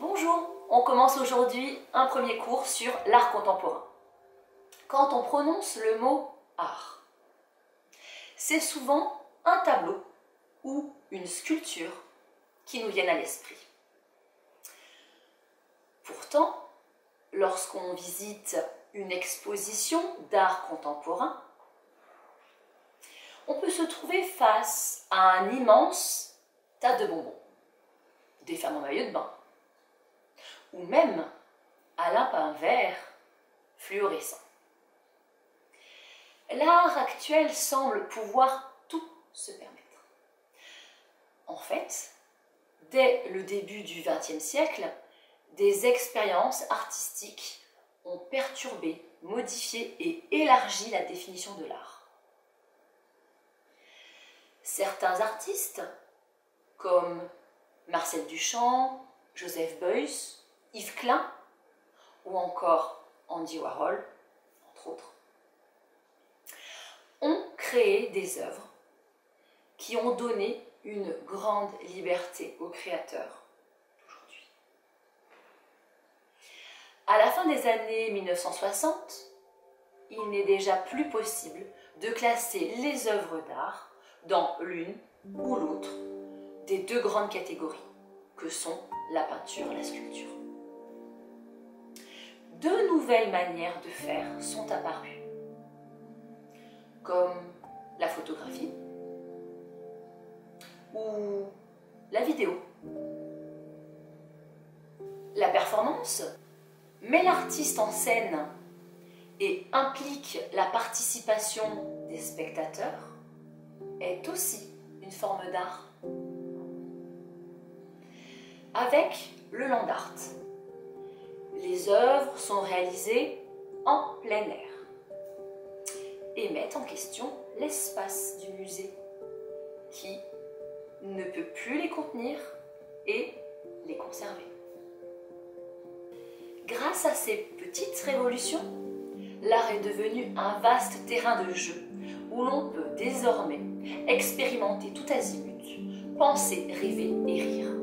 Bonjour, on commence aujourd'hui un premier cours sur l'art contemporain. Quand on prononce le mot art, c'est souvent un tableau ou une sculpture qui nous viennent à l'esprit. Pourtant, lorsqu'on visite une exposition d'art contemporain, on peut se trouver face à un immense tas de bonbons, des femmes en maillot de bain, ou même à lapin vert fluorescent. L'art actuel semble pouvoir tout se permettre. En fait, dès le début du XXe siècle, des expériences artistiques ont perturbé, modifié et élargi la définition de l'art. Certains artistes, comme Marcel Duchamp, Joseph Beuys, Yves Klein ou encore Andy Warhol, entre autres, ont créé des œuvres qui ont donné une grande liberté aux créateurs d'aujourd'hui. À la fin des années 1960, il n'est déjà plus possible de classer les œuvres d'art dans l'une ou l'autre des deux grandes catégories que sont la peinture et la sculpture. Deux nouvelles manières de faire sont apparues, comme la photographie ou la vidéo. La performance met l'artiste en scène et implique la participation des spectateurs est aussi une forme d'art. Avec le land art, les œuvres sont réalisées en plein air et mettent en question l'espace du musée qui ne peut plus les contenir et les conserver. Grâce à ces petites révolutions, l'art est devenu un vaste terrain de jeu où l'on peut désormais expérimenter tout azimut, penser, rêver et rire.